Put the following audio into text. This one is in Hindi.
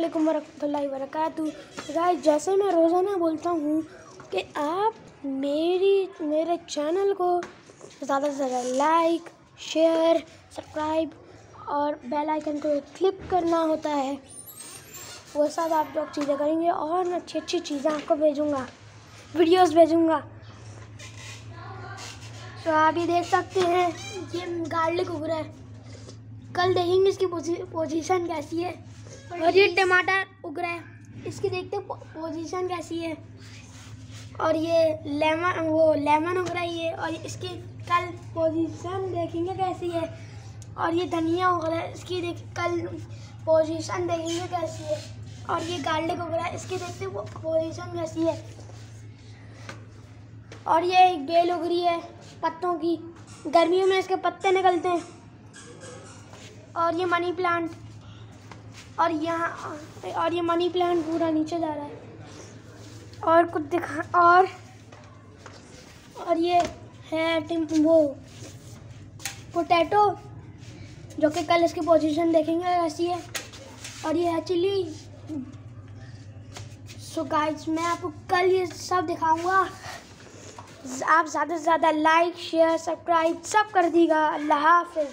वालेकुम वरहमतुल्लाहि वबरकातुहू गाइस जैसे मैं रोज़ाना बोलता हूँ कि आप मेरी, मेरे चैनल को ज़्यादा से ज़्यादा लाइक शेयर सब्सक्राइब और बेल आइकन को क्लिक करना होता है। वो सब आप लोग चीज़ें करेंगे और अच्छी अच्छी चीज़ें आपको भेजूँगा वीडियोस भेजूँगा। तो आप ये देख सकते हैं, ये गार्लिक उग रहा है। कल देखेंगे इसकी पोजीशन कैसी है। और ये टमाटर उग रहा है। इसकी देखते पोजीशन कैसी है। और ये लेमन वो लेमन उग रहा है और इसकी कल पोजीशन देखेंगे कैसी है। और ये धनिया उग रहा है, इसकी देख, कल पोजीशन देखेंगे कैसी है। और ये गार्लिक उग रहा है, इसकी देखते पोजीशन कैसी है। और ये एक बेल उग रही है पत्तों की। गर्मियों में इसके पत्ते निकलते हैं। और ये मनी प्लांट और यहाँ, और ये मनी प्लांट पूरा नीचे जा रहा है। और कुछ दिखा, और और ये है टिम वो पोटैटो जो कि कल इसकी पोजीशन देखेंगे ऐसी है। और ये है चिली सो गाइस मैं आपको कल ये सब दिखाऊँगा। आप ज़्यादा से ज़्यादा लाइक शेयर सब्सक्राइब सब कर दीजिएगा। अल्लाह हाफिज़।